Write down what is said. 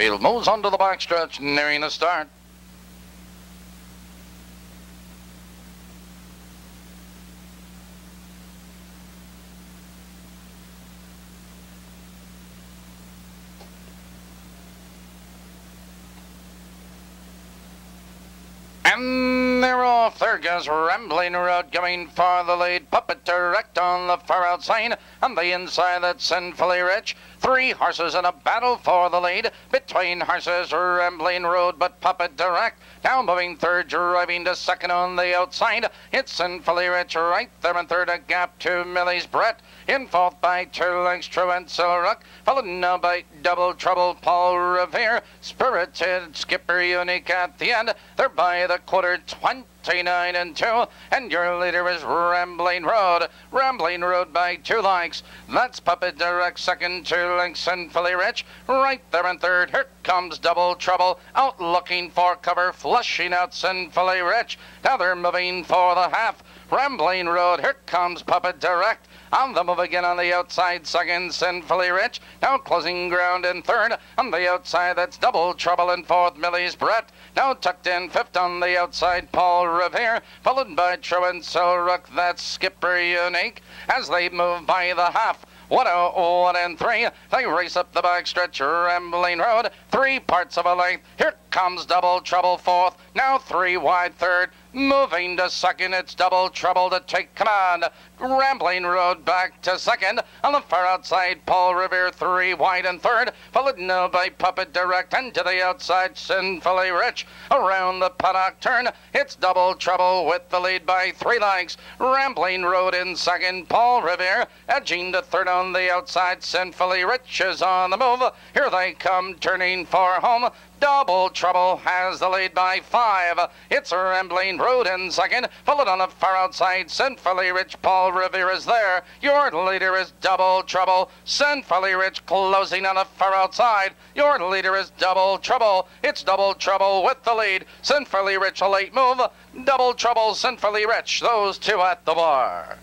Field moves onto the backstretch, nearing the start. And they're off. There goes Rambling Road going for the lead. Puppet direct on the far outside. On the inside, that's Sinfully Rich. Three horses in a battle for the lead. Between horses, Rambling Road, but Puppet direct. Down moving third, driving to second on the outside. It's Sinfully Rich right there in third, a gap to Millie's Brett. In fourth by two lengths, Truant Silrock. Followed now by Double Trouble, Paul Revere. Spirited Skipper Unique at the end. They're by the quarter 29 and 2. And your leader is Rambling Road. Rambling Road by two lengths. That's Puppet Direct second, two lengths, and Philly Rich. Right there in third. Here comes Double Trouble. Out looking for cover, flushing out Sinfully Rich. Now they're moving for the half. Rambling Road. Here comes Puppet Direct. On the move again on the outside, second, Sinfully Rich. Now closing ground in third. On the outside, that's Double Trouble in fourth, Millie's Brett. Now tucked in fifth on the outside, Paul Revere. Followed by Truant Silrock, that's Skipper Unique. As they move by the half. One oh one and three. They race up the backstretch, Rambling Road. Three parts of a length. Here comes Double Trouble fourth. Now three wide third. Moving to second, it's Double Trouble to take command. Rambling Road back to second. On the far outside, Paul Revere three wide and third. Followed now by Puppet Direct and to the outside, Sinfully Rich. Around the paddock turn, it's Double Trouble with the lead by three lengths. Rambling Road in second, Paul Revere. Edging to third on the outside, Sinfully Rich is on the move. Here they come, turning for home. Double Trouble has the lead by five. It's Rambling Road in second, followed on the far outside. Sinfully Rich Paul Revere is there. Your leader is Double Trouble. Sinfully Rich closing on the far outside. Your leader is Double Trouble. It's Double Trouble with the lead. Sinfully Rich a late move. Double Trouble, Sinfully Rich. Those two at the bar.